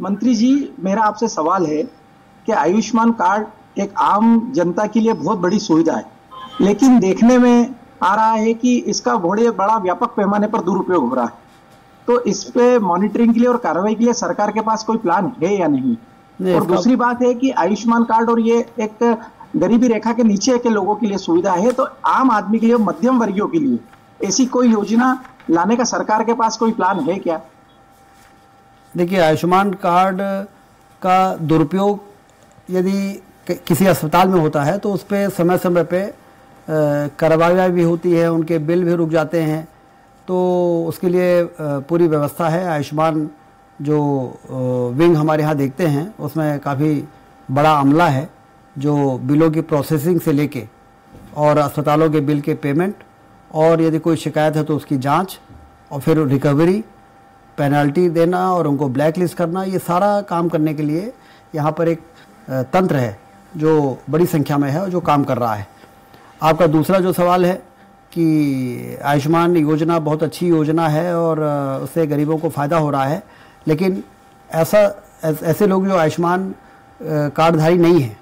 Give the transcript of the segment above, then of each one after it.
मंत्री जी मेरा आपसे सवाल है कि आयुष्मान कार्ड एक आम जनता के लिए बहुत बड़ी सुविधा है लेकिन देखने में आ रहा है कि इसका बड़े बड़ा व्यापक पैमाने पर दुरुपयोग हो रहा है। तो इस पे मॉनिटरिंग के लिए और कार्रवाई के लिए सरकार के पास कोई प्लान है या नहीं? नहीं, और दूसरी बात है कि आयुष्मान कार्ड और ये एक गरीबी रेखा के नीचे के लोगों के लिए सुविधा है तो आम आदमी के लिए मध्यम वर्गियों के लिए ऐसी कोई योजना लाने का सरकार के पास कोई प्लान है क्या? देखिए, आयुष्मान कार्ड का दुरुपयोग यदि किसी अस्पताल में होता है तो उस पर समय समय पर कार्रवाई भी होती है, उनके बिल भी रुक जाते हैं। तो उसके लिए पूरी व्यवस्था है। आयुष्मान जो विंग हमारे यहाँ देखते हैं, उसमें काफ़ी बड़ा अमला है, जो बिलों की प्रोसेसिंग से लेके और अस्पतालों के बिल के पेमेंट और यदि कोई शिकायत है तो उसकी जाँच और फिर रिकवरी पेनल्टी देना और उनको ब्लैक लिस्ट करना, ये सारा काम करने के लिए यहाँ पर एक तंत्र है, जो बड़ी संख्या में है और जो काम कर रहा है। आपका दूसरा जो सवाल है कि आयुष्मान योजना बहुत अच्छी योजना है और उससे गरीबों को फ़ायदा हो रहा है, लेकिन ऐसा, ऐस- लोग जो आयुष्मान कार्डधारी नहीं हैं,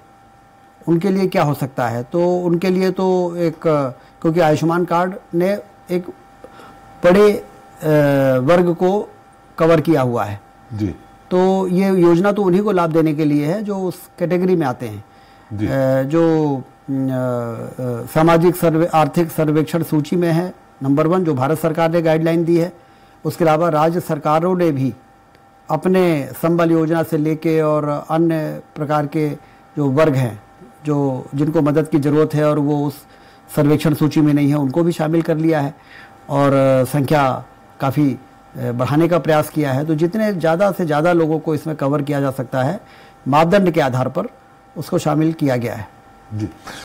उनके लिए क्या हो सकता है? तो उनके लिए तो एक, क्योंकि आयुष्मान कार्ड ने एक बड़े वर्ग को कवर किया हुआ है। जी। तो ये योजना तो उन्हीं को लाभ देने के लिए है जो उस कैटेगरी में आते हैं। जो। सामाजिक सर्वे आर्थिक सर्वेक्षण सूची में है नंबर वन जो भारत सरकार ने गाइडलाइन दी है। उसके अलावा राज्य सरकारों ने भी अपने संबल योजना से लेके और अन्य प्रकार के जो वर्ग हैं जो जिनको मदद की ज़रूरत है और वो उस सर्वेक्षण सूची में नहीं है उनको भी शामिल कर लिया है। और संख्या काफ़ी बढ़ाने का प्रयास किया है तो जितने ज़्यादा से ज़्यादा लोगों को इसमें कवर किया जा सकता है, मापदंड के आधार पर उसको शामिल किया गया है। जी।